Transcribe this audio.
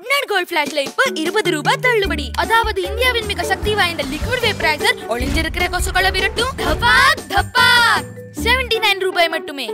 Good night gold பிளாஷ்ல இப்ப இருபது ரூபாய் தள்ளுபடி. அதாவது இந்தியாவின் மிக சக்தி வாய்ந்த லிக்விட் வேப்பரைசர் ஒளிஞ்சிருக்கிற கொசுக்களை விரட்டும். தபாக் தபாக். 79 நைன் ரூபாய் மட்டுமே.